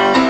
Thank you.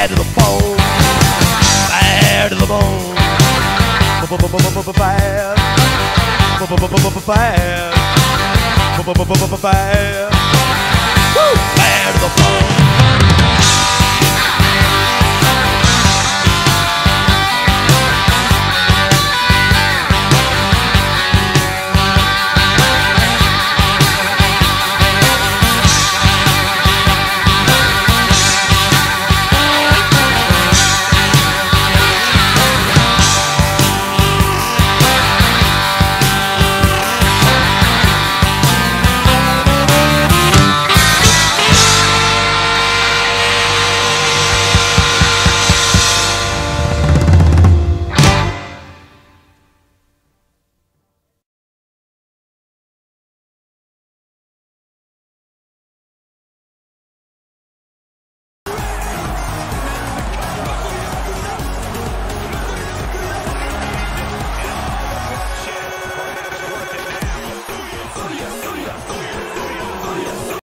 bad to the bone, bad to the bone, bad, bad to the bone.